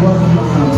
gosto de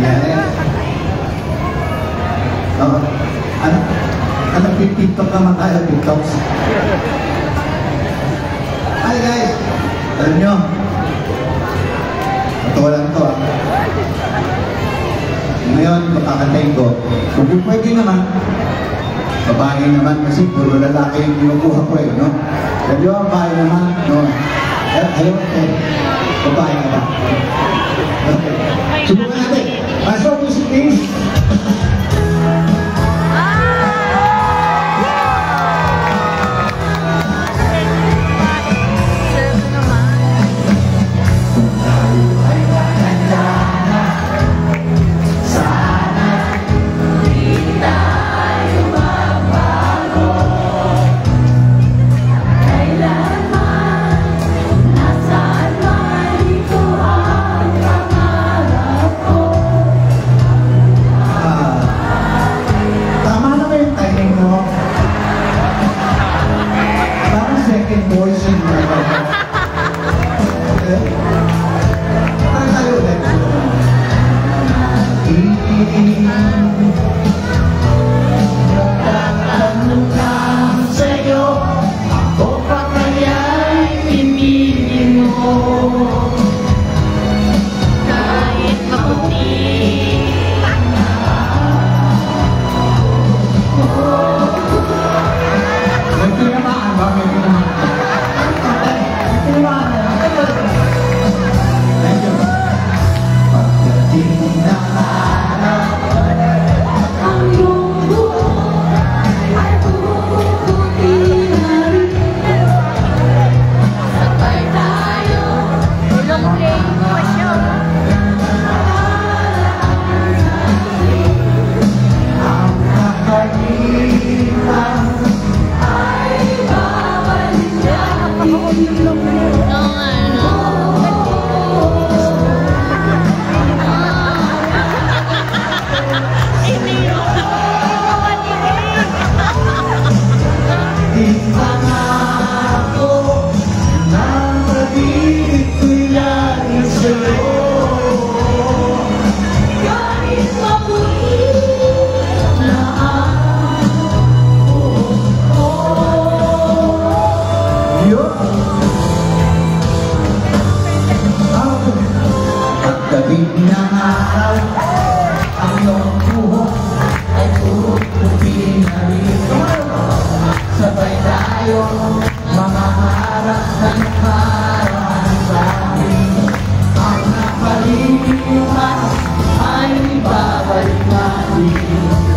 Yan. Ano? Ano, ano TikTok naman tayo, TikTok. Hi guys! Alam nyo, ito lang to. Ah. Ngayon, makakantayin ko. Kung pwede naman, babae naman kasi puro lalaki yung kinukuha ko eh, no? Sabi ko, babae naman, no? Ayun, eh, babae naman. Subukan natin. As long as things Mama. tayo mga harap ng parang sa atin ang napalimpas ay babalik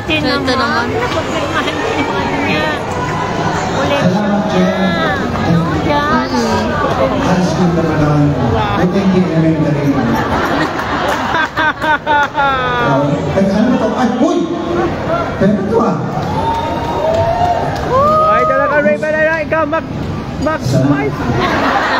Mahal ko yung ano niya. Ulit Salamat, Jen. Yan. High school ka pa naman. Buti hindi elementary eh, ano to? Ay, uy! Pero to ah. Ay, talaga Ray Balala, ikaw mag mag Salamat.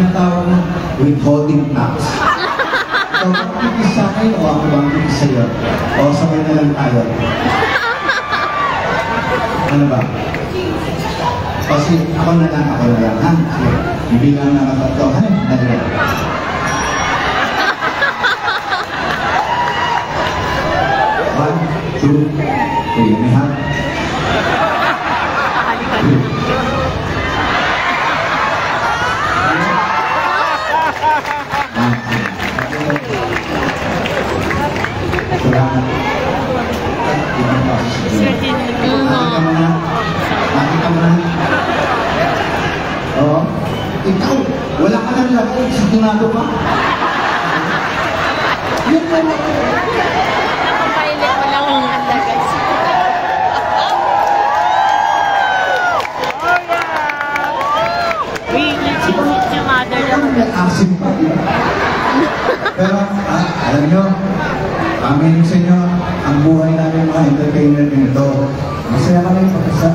Tinatawag na withholding tax. So, kikis sa akin o ako bang kikis sa iyo? O sabay na lang tayo. Ano ba? Kasi ako na lang, ako na lang, ha? Sige, bibilang na ng tatlo, ha? Dali. One, two, three, may ha? Sigurado ka? Yan na lang. Pilot mo lang ang lagay. Really, chisit yung mother Kaya lang. may asim pa. Pero, ah, alam nyo, amin sa inyo, ang buhay namin mga entertainer nito. Masaya kami pagkasa